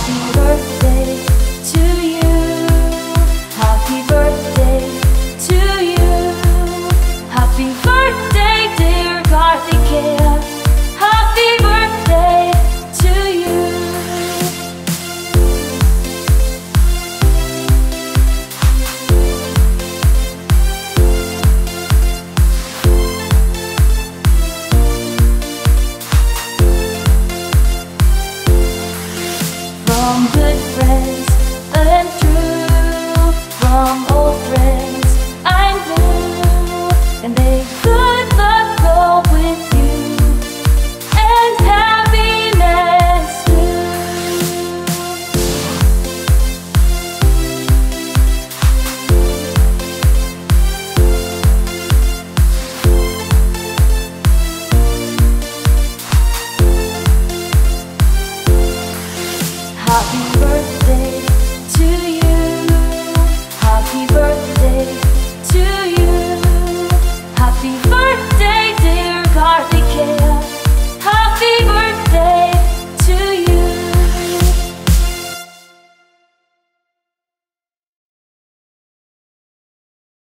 I'm be all good friends. happy birthday.